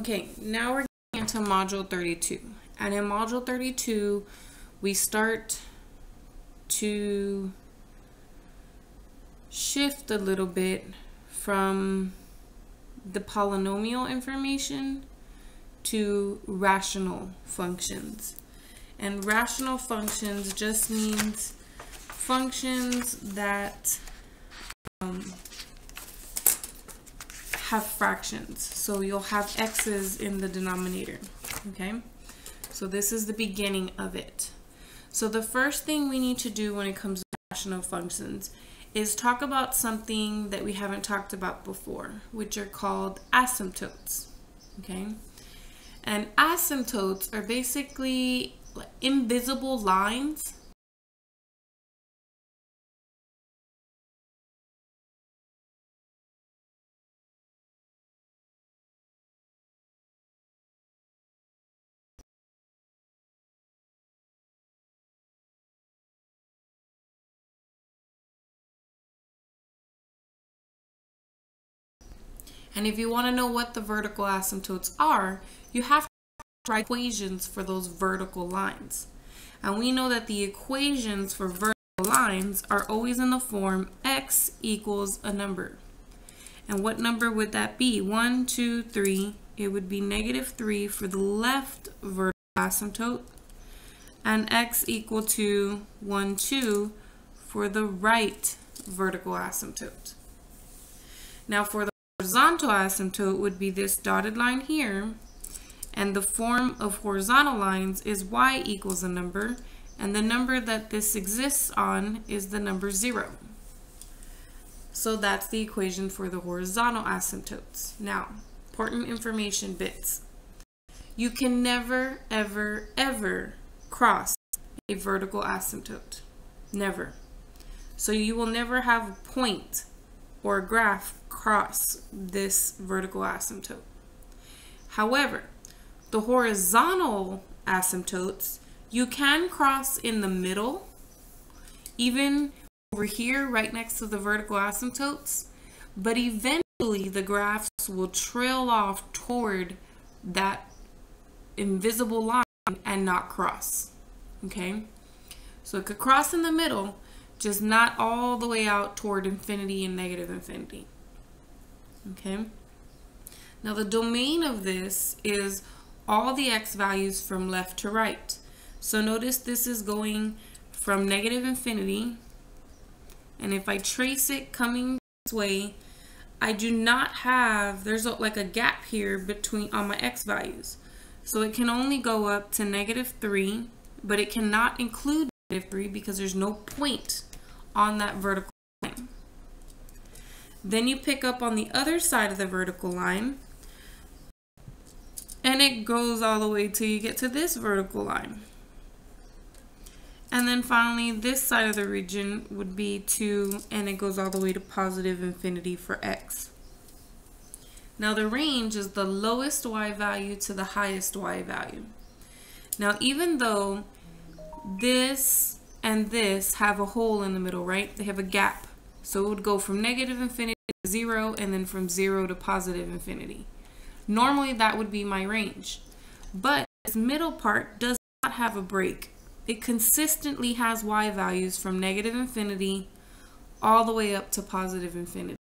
Okay, now we're getting into module 32. And in module 32, we start to shift a little bit from the polynomial information to rational functions. And rational functions just means functions that um, have fractions. So you'll have x's in the denominator, okay? So this is the beginning of it. So the first thing we need to do when it comes to rational functions is talk about something that we haven't talked about before, which are called asymptotes, okay? And asymptotes are basically invisible lines And if you want to know what the vertical asymptotes are, you have to write equations for those vertical lines. And we know that the equations for vertical lines are always in the form x equals a number. And what number would that be? 1, 2, 3. It would be negative 3 for the left vertical asymptote and x equal to 1, 2 for the right vertical asymptote. Now for horizontal asymptote would be this dotted line here. And the form of horizontal lines is y equals a number. And the number that this exists on is the number 0. So that's the equation for the horizontal asymptotes. Now, important information bits. You can never, ever, ever cross a vertical asymptote. Never. So you will never have a point or a graph cross this vertical asymptote. However, the horizontal asymptotes, you can cross in the middle, even over here right next to the vertical asymptotes, but eventually the graphs will trail off toward that invisible line and not cross, okay? So it could cross in the middle, just not all the way out toward infinity and negative infinity. Okay. Now the domain of this is all the x values from left to right. So notice this is going from negative infinity. And if I trace it coming this way, I do not have, there's like a gap here between all my x values. So it can only go up to negative 3, but it cannot include negative 3 because there's no point on that vertical. Then you pick up on the other side of the vertical line and it goes all the way till you get to this vertical line. And then finally, this side of the region would be 2, and it goes all the way to positive infinity for x. Now the range is the lowest y value to the highest y value. Now even though this and this have a hole in the middle, right? They have a gap. So it would go from negative infinity to zero and then from zero to positive infinity. Normally that would be my range. But this middle part does not have a break. It consistently has y values from negative infinity all the way up to positive infinity.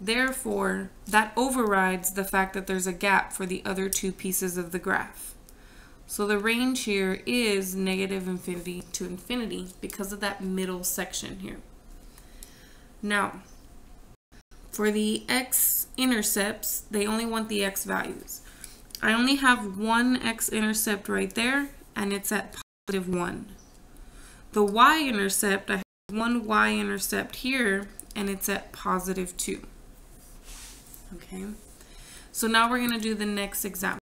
Therefore, that overrides the fact that there's a gap for the other two pieces of the graph. So the range here is negative infinity to infinity because of that middle section here. Now, for the x-intercepts, they only want the x values. I only have one x-intercept right there, and it's at positive 1. The y-intercept, I have one y-intercept here, and it's at positive 2. Okay, so now we're going to do the next example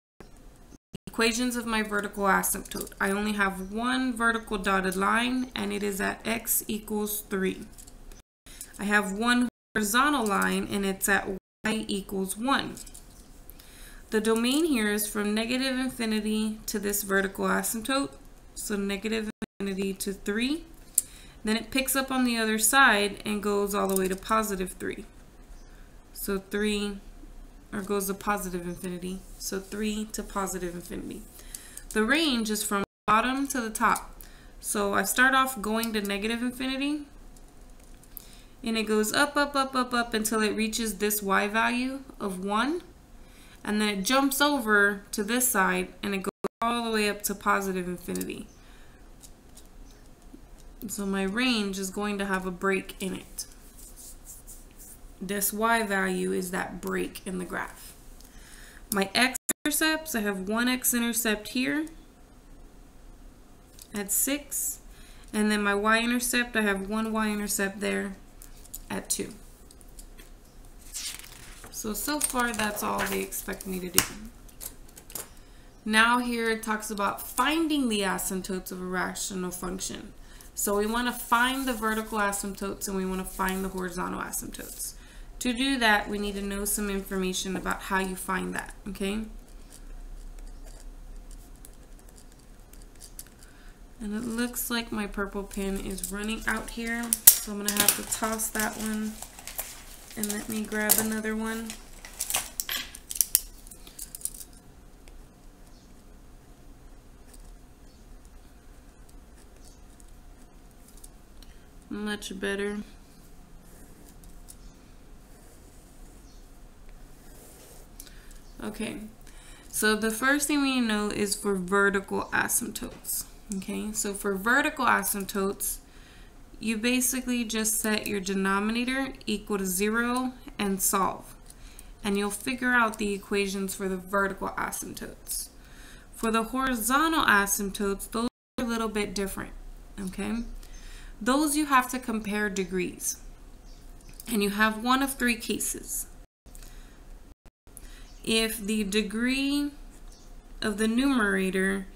equations of my vertical asymptote. I only have one vertical dotted line and it is at x equals 3. I have one horizontal line and it's at y equals 1. The domain here is from negative infinity to this vertical asymptote, so negative infinity to 3. Then it picks up on the other side and goes all the way to positive 3. So 3 or goes to positive infinity. So 3 to positive infinity. The range is from bottom to the top. So I start off going to negative infinity and it goes up, up, up, up, up until it reaches this y value of 1 and then it jumps over to this side and it goes all the way up to positive infinity. So my range is going to have a break in it. This y value is that break in the graph. My x-intercepts, I have one x-intercept here at 6. And then my y-intercept, I have one y-intercept there at 2. So, so far that's all they expect me to do. Now here it talks about finding the asymptotes of a rational function. So we want to find the vertical asymptotes and we want to find the horizontal asymptotes. To do that, we need to know some information about how you find that, okay? And it looks like my purple pen is running out here, so I'm going to have to toss that one and let me grab another one. Much better. Okay, so the first thing we know is for vertical asymptotes. Okay, so for vertical asymptotes, you basically just set your denominator equal to zero and solve. And you'll figure out the equations for the vertical asymptotes. For the horizontal asymptotes, those are a little bit different, okay? Those you have to compare degrees. And you have one of three cases. If the degree of the numerator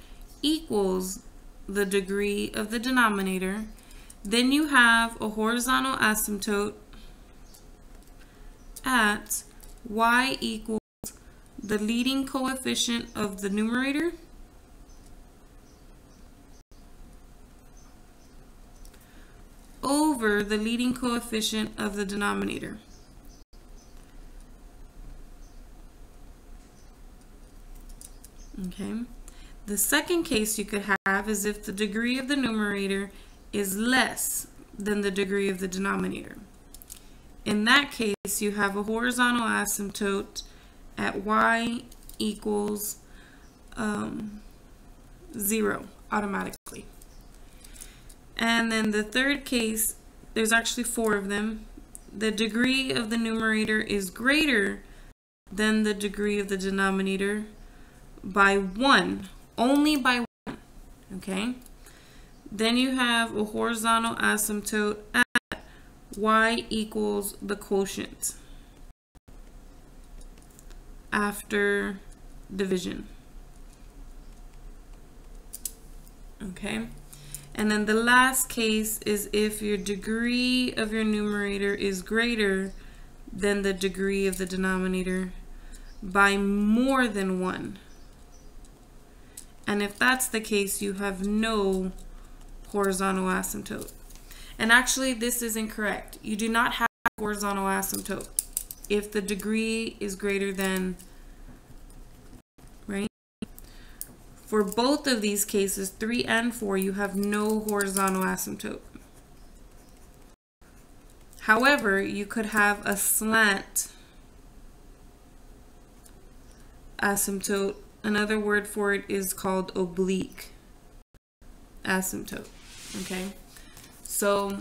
equals the degree of the denominator, then you have a horizontal asymptote at y equals the leading coefficient of the numerator over the leading coefficient of the denominator. Okay. The second case you could have is if the degree of the numerator is less than the degree of the denominator. In that case, you have a horizontal asymptote at y equals um, 0 automatically. And then the third case, there's actually four of them. The degree of the numerator is greater than the degree of the denominator by 1, only by 1, okay? Then you have a horizontal asymptote at y equals the quotient after division. Okay. And then the last case is if your degree of your numerator is greater than the degree of the denominator by more than 1. And if that's the case, you have no horizontal asymptote. And actually, this is incorrect. You do not have horizontal asymptote if the degree is greater than, right? For both of these cases, 3 and 4, you have no horizontal asymptote. However, you could have a slant asymptote. Another word for it is called oblique asymptote. Okay, so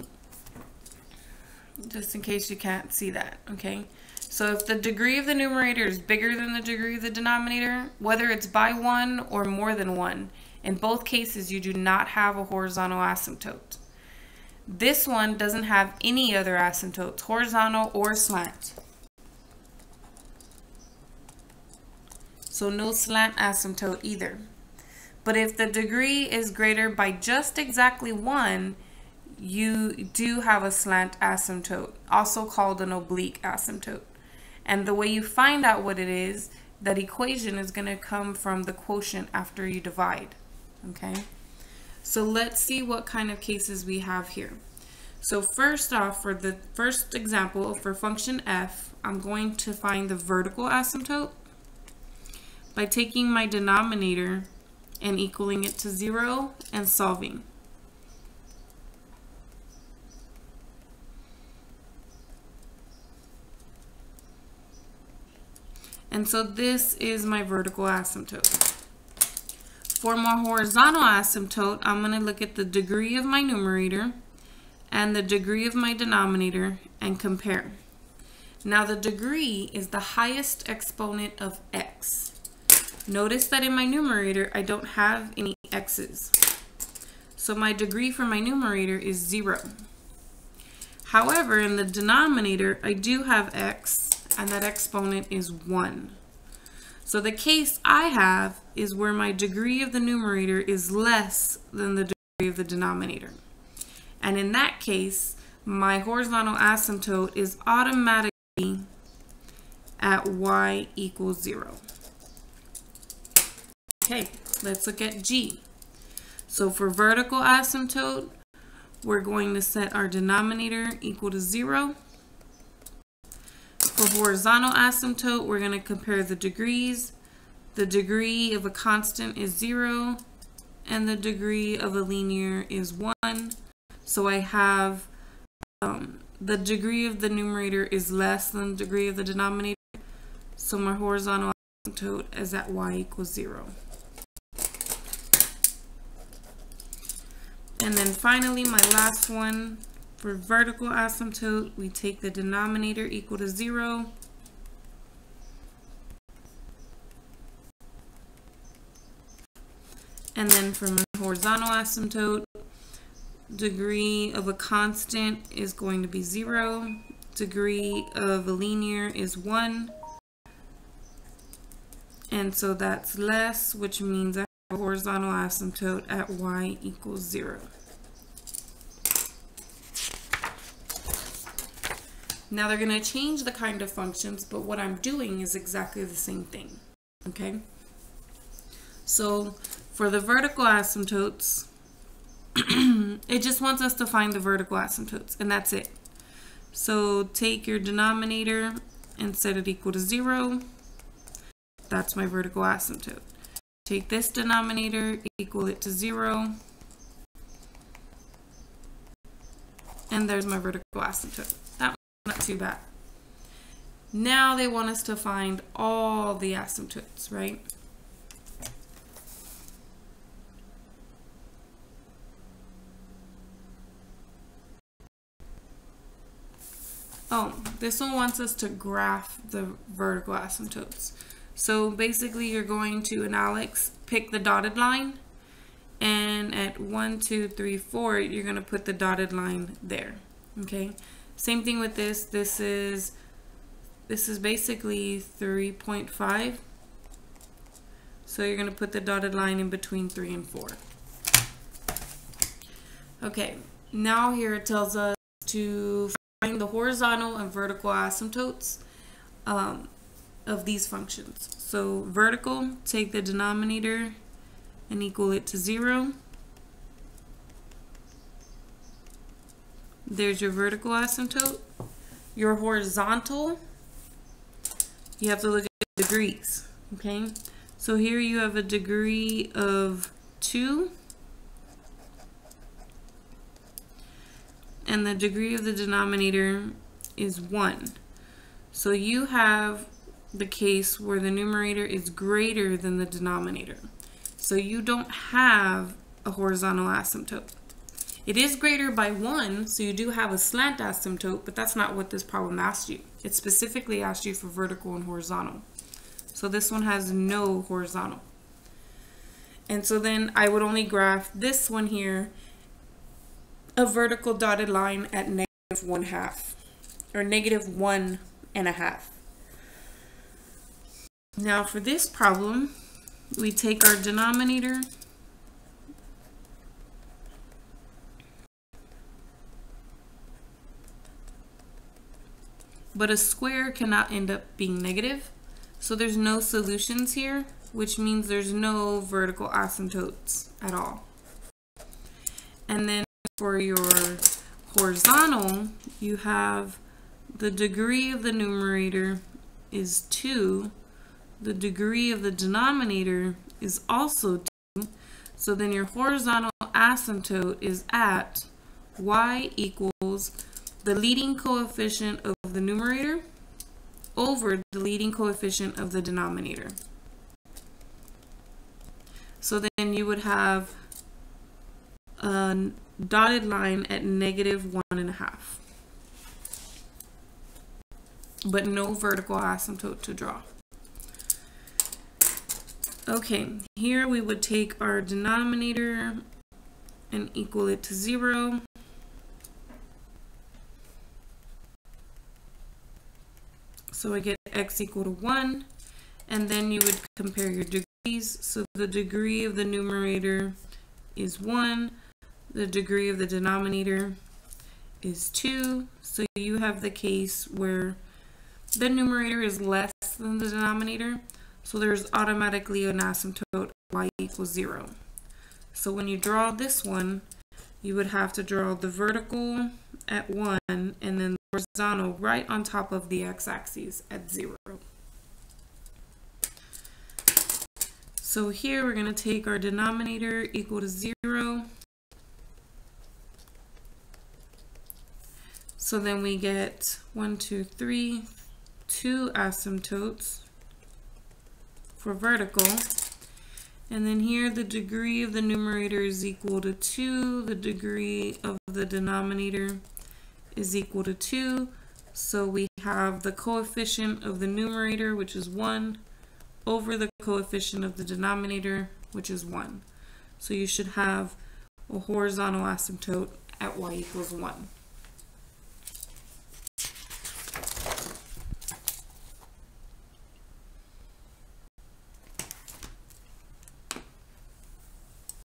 just in case you can't see that, okay? So if the degree of the numerator is bigger than the degree of the denominator, whether it's by one or more than one, in both cases you do not have a horizontal asymptote. This one doesn't have any other asymptotes, horizontal or slant. So no slant asymptote either. But if the degree is greater by just exactly one, you do have a slant asymptote, also called an oblique asymptote. And the way you find out what it is, that equation is going to come from the quotient after you divide. Okay? So let's see what kind of cases we have here. So first off, for the first example, for function f, I'm going to find the vertical asymptote by taking my denominator and equaling it to 0 and solving. And so this is my vertical asymptote. For my horizontal asymptote, I'm going to look at the degree of my numerator and the degree of my denominator and compare. Now the degree is the highest exponent of x. Notice that in my numerator, I don't have any x's. So my degree for my numerator is 0. However, in the denominator, I do have x, and that exponent is 1. So the case I have is where my degree of the numerator is less than the degree of the denominator. And in that case, my horizontal asymptote is automatically at y equals 0. Okay, let's look at G. So for vertical asymptote, we're going to set our denominator equal to 0. For horizontal asymptote, we're going to compare the degrees. The degree of a constant is 0, and the degree of a linear is 1. So I have um, the degree of the numerator is less than the degree of the denominator. So my horizontal asymptote is at y equals 0. And then finally, my last one, for vertical asymptote, we take the denominator equal to 0. And then for my horizontal asymptote, degree of a constant is going to be 0. Degree of a linear is 1. And so that's less, which means I horizontal asymptote at y equals 0. Now they're going to change the kind of functions, but what I'm doing is exactly the same thing. Okay? So for the vertical asymptotes, it just wants us to find the vertical asymptotes, and that's it. So take your denominator and set it equal to 0. That's my vertical asymptote. Take this denominator, equal it to 0. And there's my vertical asymptote. That one's not too bad. Now they want us to find all the asymptotes, right? Oh, this one wants us to graph the vertical asymptotes. So basically you're going to, in ALEKS, pick the dotted line. And at 1, 2, 3, 4, you're going to put the dotted line there. Okay. Same thing with this. This is, this is basically 3.5. So you're going to put the dotted line in between 3 and 4. Okay. Now here it tells us to find the horizontal and vertical asymptotes um, of these functions. So vertical, take the denominator and equal it to 0. There's your vertical asymptote. Your horizontal, you have to look at degrees, okay? So here you have a degree of 2 and the degree of the denominator is 1. So you have the case where the numerator is greater than the denominator. So you don't have a horizontal asymptote. It is greater by 1, so you do have a slant asymptote, but that's not what this problem asked you. It specifically asked you for vertical and horizontal. So this one has no horizontal. And so then I would only graph this one here a vertical dotted line at negative one half or negative one and a half. Now for this problem, we take our denominator but a square cannot end up being negative. So there's no solutions here, which means there's no vertical asymptotes at all. And then for your horizontal, you have the degree of the numerator is 2. The degree of the denominator is also 2. So then your horizontal asymptote is at y equals the leading coefficient of the numerator over the leading coefficient of the denominator. So then you would have a dotted line at negative one and a half. But no vertical asymptote to draw. Okay, here we would take our denominator and equal it to zero. So I get x equal to 1. And then you would compare your degrees. So the degree of the numerator is 1. The degree of the denominator is 2. So you have the case where the numerator is less than the denominator. So there's automatically an asymptote y equals 0. So when you draw this one, you would have to draw the vertical at 1 and then the horizontal right on top of the x-axis at 0. So here we're going to take our denominator equal to 0. So then we get 1, 2, 3, 2 asymptotes for vertical. And then here the degree of the numerator is equal to 2. The degree of the denominator is equal to 2. So we have the coefficient of the numerator, which is 1, over the coefficient of the denominator, which is 1. So you should have a horizontal asymptote at y equals 1.